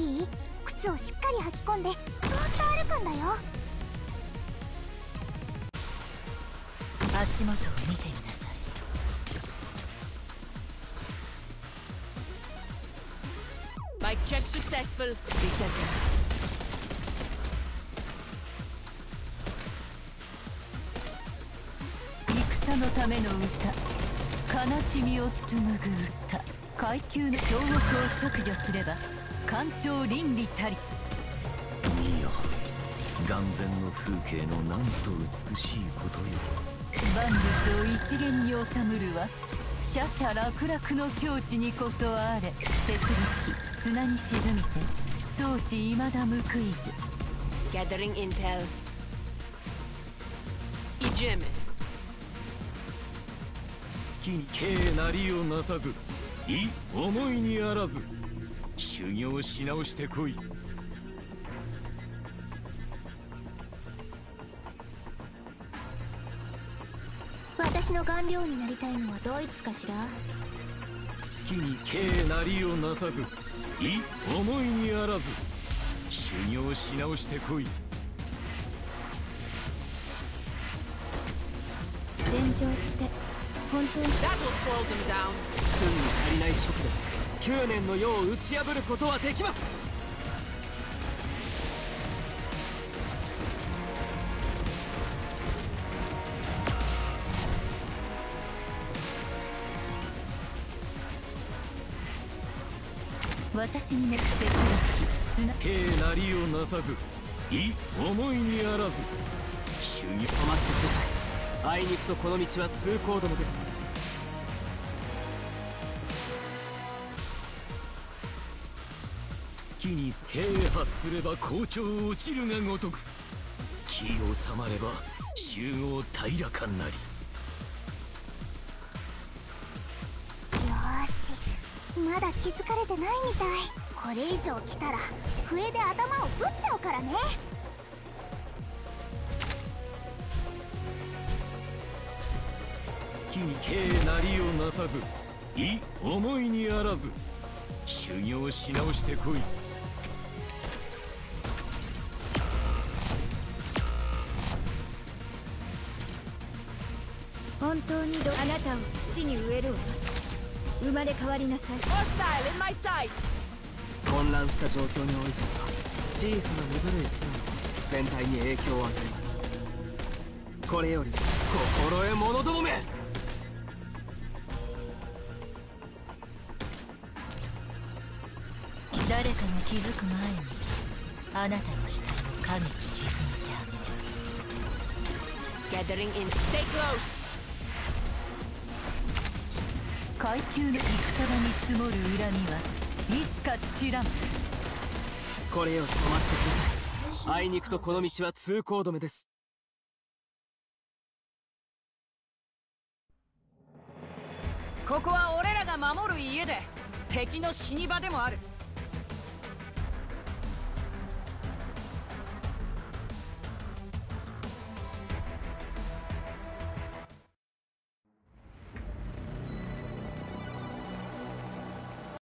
いい？靴をしっかり履き込んでそーっと歩くんだよ。足元を見てみなさい。Successful. 戦のための歌。悲しみを紡ぐ歌。階級の凶悪を直除すれば官庁倫理たり。見よ。眼前の風景のなんと美しいことよ。万物を一元に収むるはシャシャ楽々の境地にこそあれ。石力砂に沈みて相思未だ報いず。Gathering intel. Idziemy. 好きに敬なりをなさずい思いにあらず修行し直してこい。私の顔料になりたいのはドイツかしら？好きに敬なりをなさずい思いにあらず修行し直してこい。戦場って本当に？That will slow them down. 9年の世を打ち破ることはできます。私に熱せ砂敬な。りをなさずい思いにあらず。修行止まってください。あいにくとこの道は通行止めですきに敬発すれば校長落ちるがごとく。気を収まれば集合平らかなり。よーしまだ気づかれてないみたい。これ以上来たら笛で頭をぶっちゃうからね。好きに敬なりをなさずい思いにあらず修行し直してこい当にどあなたを土に植えるわ生まれ変わりなさい.混乱した状況においては小さな身震いすらも全体に影響を与えますこれより心得者どもめ誰かが気づく前にあなたの死体を影に沈めてあげる Gathering in. Stay close. 階級の戦場に積もる恨みはいつか散らん。これを止まってください。あいにくとこの道は通行止めです。ここは俺らが守る家で敵の死に場でもある。